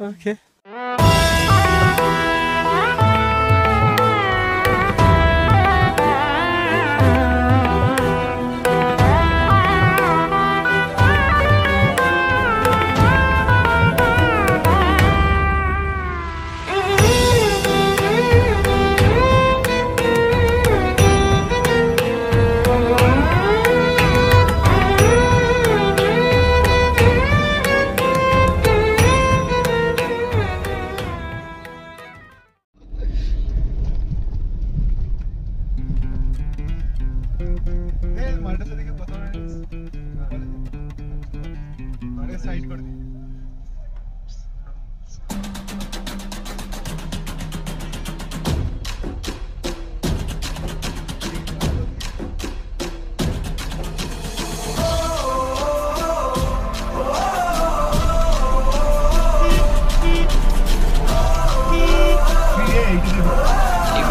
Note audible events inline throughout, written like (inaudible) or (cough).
Okay. Side করে দিই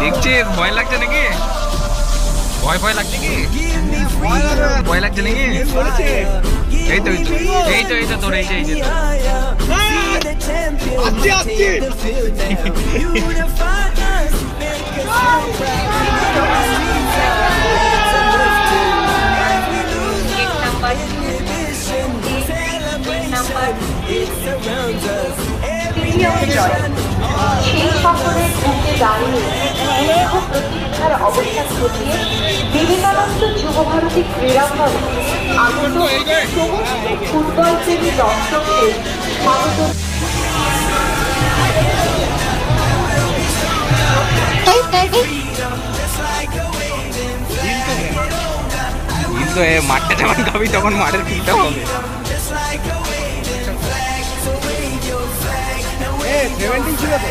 দেখছিস ভয় লাগছে নাকি ভয় ভয় লাগছে কি ভয় লাগছে নাকি এই তো এই তো এই তো এই তো তোর এই যে এই যে তোর। আচ্ছা আচ্ছা সেই শহরের বুকে দাঁড়িয়ে দীর্ঘ প্রতীক্ষার অবস্থান ঘটিয়ে বিবেকানন্দ যুবভারতী ক্রীড়াঙ্গনে আগত সমস্ত ফুটবল প্রেমী দর্শকদের স্বাগত কিন্তু এ মাঠটা যখন খাবি তখন মাঠের ফিলটা হবে। সেভেন্টিন ছিল তো।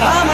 আমাদের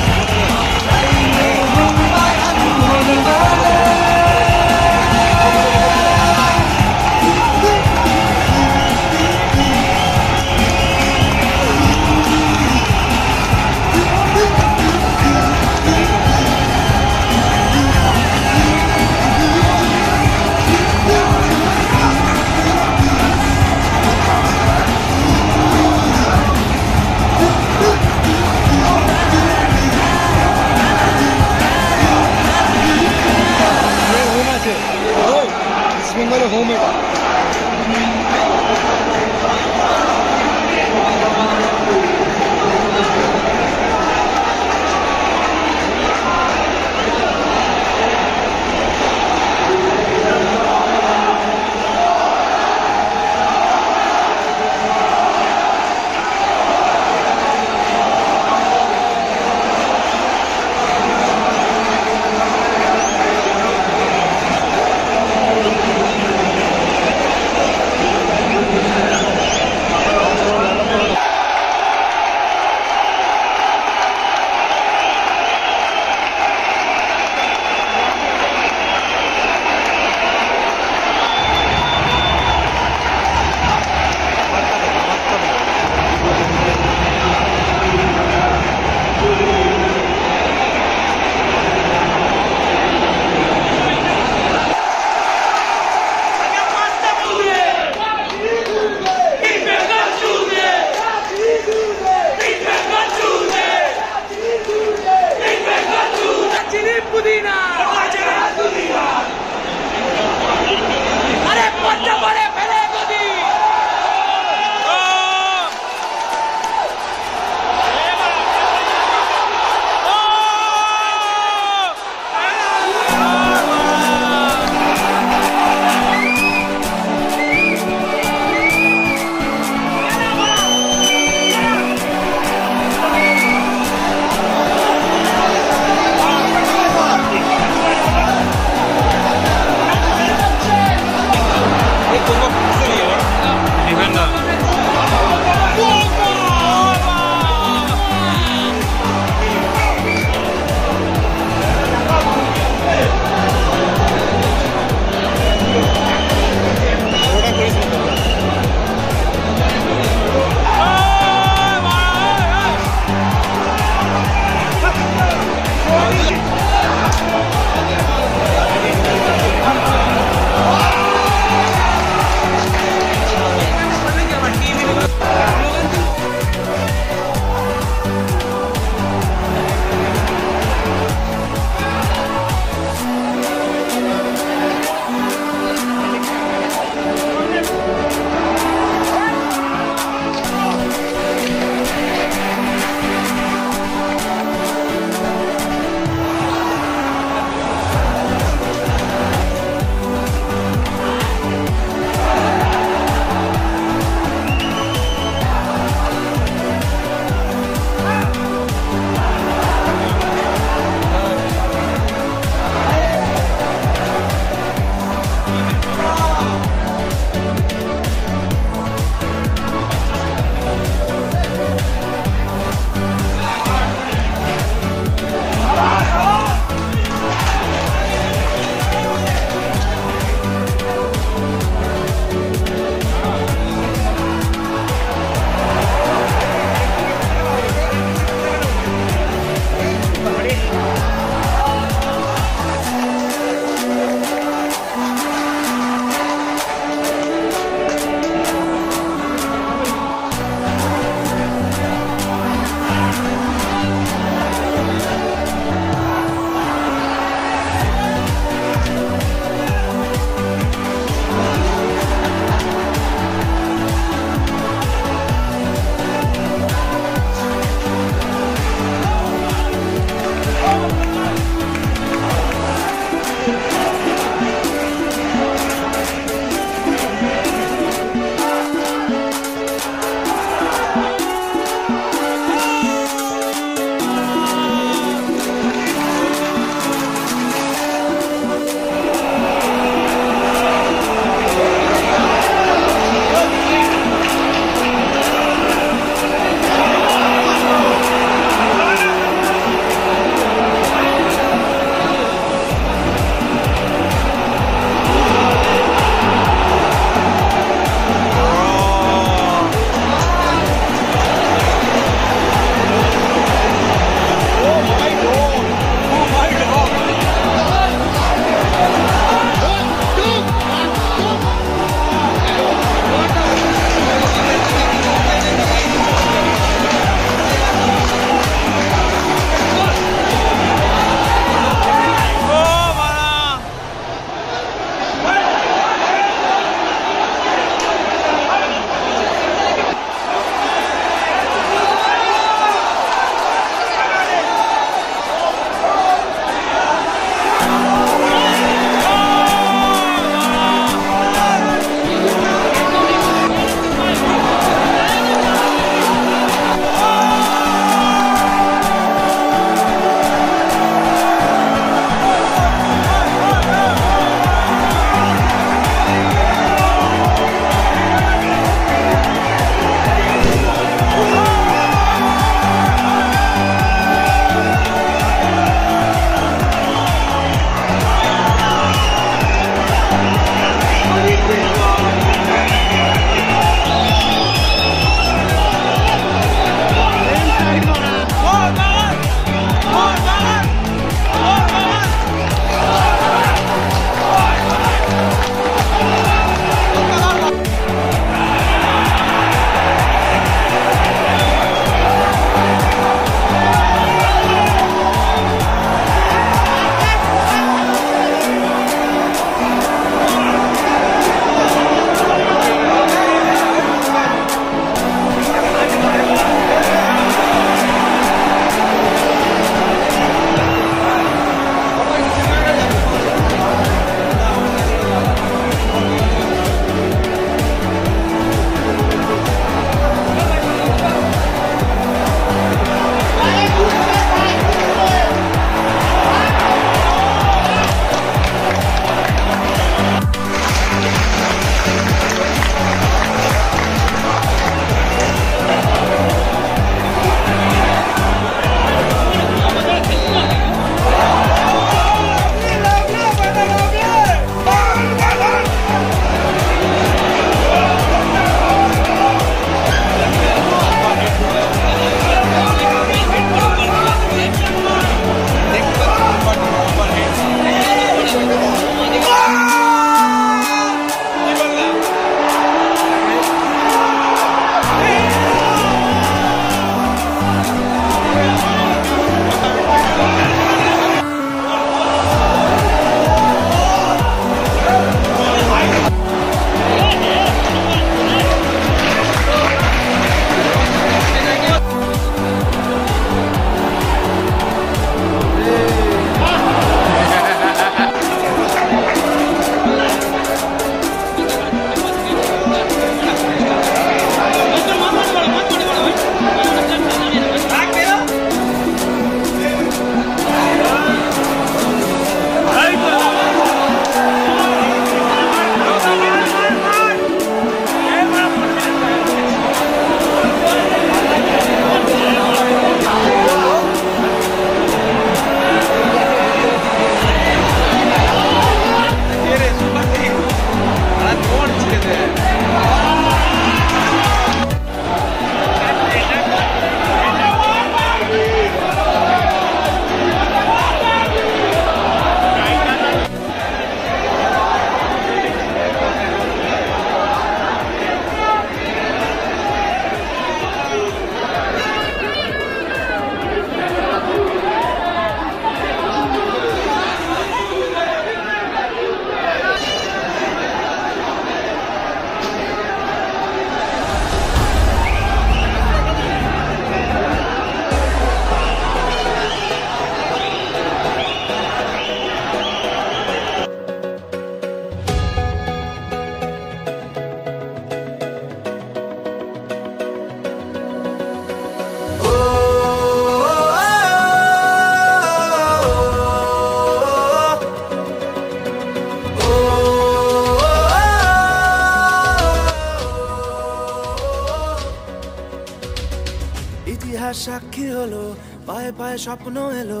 পায়ে পায়ে স্বপ্ন এলো।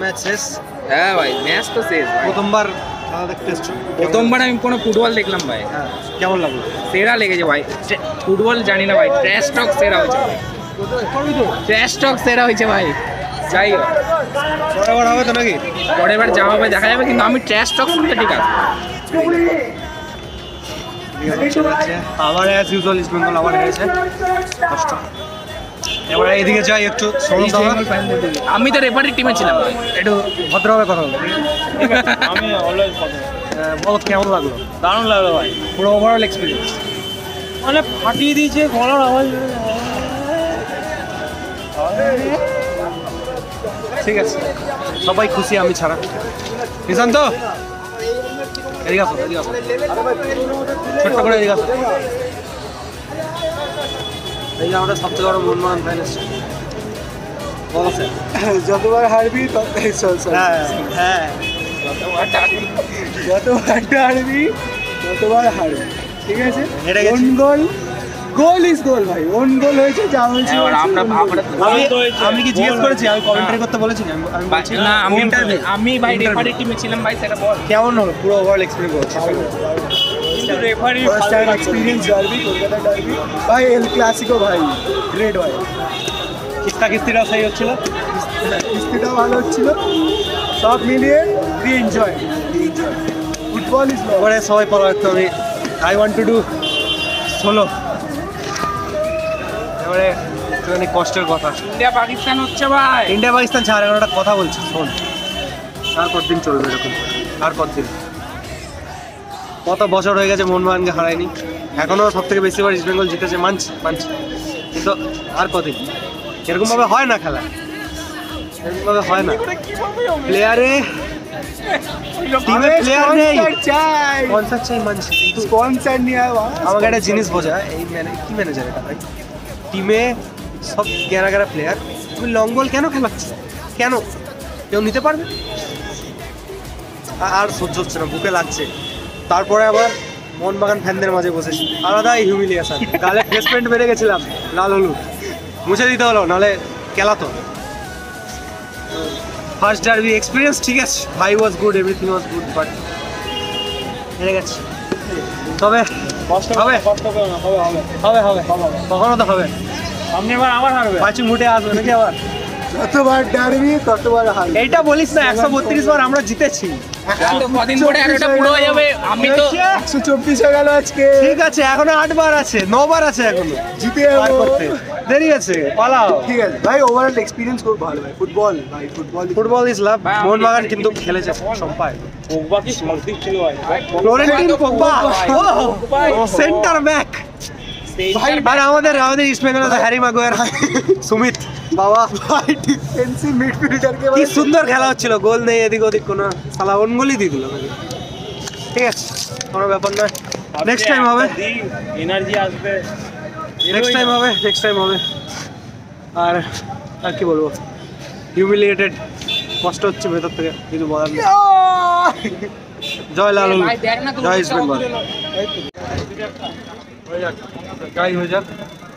ম্যাচ শেষ হ্যাঁ ভাই ম্যাচ তো শেষ প্রথমবার দেখতে প্রথমবার আমি কোনো ফুটবল দেখলাম ভাই। হ্যাঁ কেমন লাগল? সেরা লেগেছে ভাই। ফুটবল জানি না ভাই ট্র্যাশ টক সেরা হয়েছে ভাই। ট্র্যাশ টক সেরা হয়েছে ভাই। যাই হোক। পরের হবে তো নাকি? পরের বার যাওয়া হবে দেখা যাবে কিন্তু আমি ট্র্যাশ টক শুনতে ঠিক আছে। আবার অ্যাজ ইউজুয়াল ইস্ট বেঙ্গল আবার হেরেছে কষ্ট। এবারে এদিকে যাই একটু আমি তো রেফারির টিমে ছিলাম। ভাই একটু ভদ্রভাবে কথা বলো। আমি অলওয়েজ বলো কেমন লাগল? দারুণ লাগল ভাই। পুরো ওভারঅল এক্সপিরিয়েন্স মানে ফাটিয়ে দিয়েছে গলার আওয়াজ। ঠিক আছে সবাই খুশি আমি ছাড়া। নিশান্ত? এদিকে আসো এদিকে আসো। ছোট্ট করে এদিকে আসো। এই যে আমাদের সবথেকে বড় মনমোহন স্যার। (coughs) যতবার হারবি। হ্যাঁ হ্যাঁ। যতবার হারবি ততবার হারবি। ঠিক আছে? ওন গোল গোল ইজ গোল ভাই। ওন গোল হয়েছে যা হয়েছে আমি কি জিজ্ঞেস করেছি? আমি কমেন্টারি করতে বলেছি না। আমি। আমি ভাই। টিমে ছিলাম ভাই সেটা বল। কেমন হলো? পুরো ওভারঅল এক্সপিরিয়েন্স কিন্তু referee first time experience derby Kolkata derby ভাই এল ক্লাসিকো ভাই গ্রেট ভাই কিস্তা কিস্তিটাও সেই হচ্ছিল? কিস্তিটা ভালো হচ্ছিল। সব মিলিয়ে এনজয় এনজয় ফুটবল ইজ সবাই পড়া একটু I want to do solo এবারে একটুখানি কষ্টের কথা। ইন্ডিয়া পাকিস্তান হচ্ছে ভাই। ইন্ডিয়া পাকিস্তান ছাড় একটা কথা বলছি শোন। আর কতদিন চলবে এরকম। আর কতদিন? কত বছর হয়ে গেছে মোহনবাগানকে হারায়নি। এখনও সব থেকে বেশিবার ইস্ট বেঙ্গল জিতেছে মানছি মানছি। কিন্তু আর কদিন? এরকমভাবে হয় না খেলা। এরকমভাবে হয় না। প্লেয়ারে টিমে প্লেয়ার নেই। চাই। স্পন্সার চাই মানছি। কিন্তু স্পন্সর নিয়ে আমাকে একটা জিনিস বোঝা এই কি ম্যানেজার এটা ভাই? টিমে সব গ্যারা গ্যারা প্লেয়ার তুমি লং বল কেন খেলাচ্ছ? কেন? কেউ নিতে পারবে? আর সহ্য হচ্ছে না বুকে লাগছে। তারপরে আবার মোহনবাগান ফ্যানদের মাঝে বসেছি আলাদাই হিউমিলিয়েশন গালে ফেস পেন্ট বেড়ে গেছিলাম লাল হলুদ। মুছে দিতে হলো নাহলে কেলাতো। ফার্স্ট ডার্বি এক্সপিরিয়েন্স ঠিক আছে ভাই was good everything was good but হেরে গেছে। তবে হবে। হবে হবে। হবে হবে। কখনো তো হবে। আপনি এবার আবার হারবে। পাঁচু মুটে আসবে নাকি আবার? যতবার ডারবি ততবার হারবি। এইটা বলিস না একশো বত্রিশ বার আমরা জিতেছি। তো কদিন পরে আর এটা পুরো হয়ে যাবে। আমি তো একশো চব্বিশ হয়ে গেল আজকে। ঠিক আছে এখনও আট আছে ন আছে এখনও। জিতে করতে। দেরি আছে পালাও। ঠিক আছে। ভাই ওভারঅল এক্সপিরিয়েন্স খুব ভালো ভাই। ফুটবল ভাই football football is love Mohun Bagan কিন্তু খেলেছে সম্পায় পোগবা কি সাংঘাতিক ছিল ভাই? Florentine Pogba. সেন্টার ব্যাক ভাই। আমাদের আমাদের ইস্ট বেঙ্গলে হ্যারি মাগুয়ার সুমিত। বাবা। ভাই ডিফেন্সিভ মিডফিল্ডারকে কি সুন্দর খেলা হচ্ছিল। গোল নেই এদিক ওদিক কোনো সালা অন গোলই দিয়ে দিল ঠিক আছে কোনো ব্যাপার নয়। নেক্সট টাইম হবে। এনার্জি আসবে। নেক্সট টাইম হবে নেক্সট টাইম হবে। আর আর কি বলব? হিউমিলিয়েটেড কষ্ট হচ্ছে ভেতর থেকে কিছু বলার নেই। জয় লাল জয় ইস্ট বেঙ্গল। হয়ে যাক। হয়ে যাক।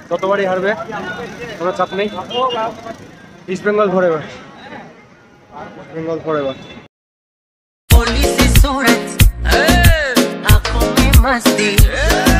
যতবারই হারবে কোনো চাপ নেই। ইস্ট বেঙ্গল ফর এবার বেঙ্গল ফর may masti.